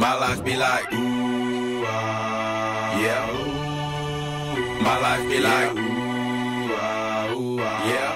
My life be like, ooh, ah, yeah. My life be like, ooh, ah, ooh, ah, yeah.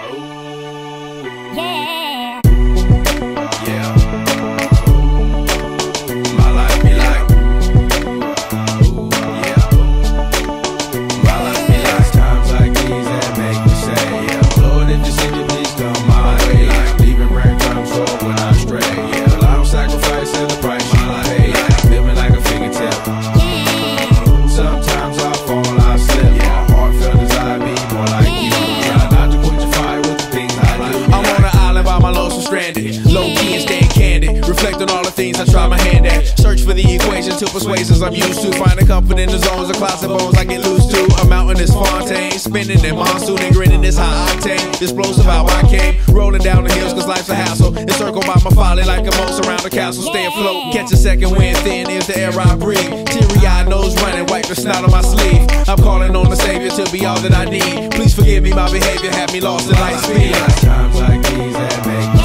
Stranded. Low key and staying candid. Reflect on all the things I try my hand at. Search for the equation to persuasions I'm used to. Finding comfort in the zones of clouds and bones I get loose to. I'm out in this fontaine. Spinning in monsoon and grinning this high octane. Explosive how I came. Rolling down the hills cause life's a hassle. Encircled by my folly like a moat around the castle. Stay afloat. Catch a second wind thin is the air I breathe. Teary eyed nose running. Wipe the snot on my sleeve. I'm calling on the savior to be all that I need. Please forgive me my behavior. Had me lost in light speed. Like times like these that make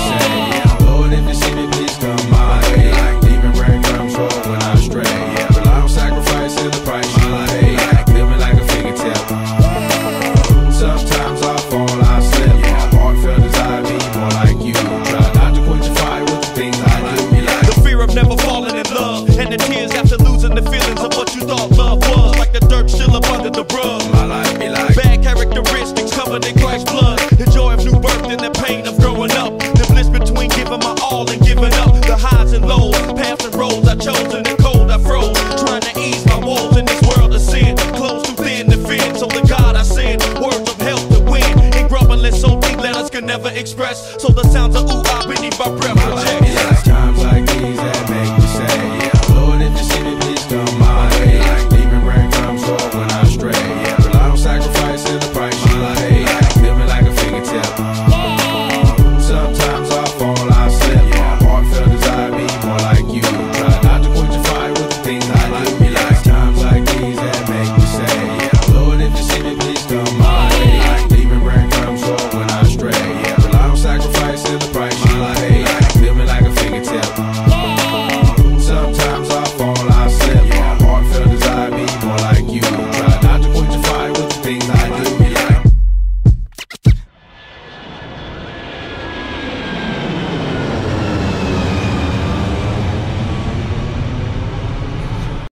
chosen. Cold, I froze, trying to ease my walls in this world of sin. Close to thin the fit, so the God I send, words of help to win. And grumbling so deep, letters can never express. So the sounds of ooh, I beneath my breath project. It's times like these that make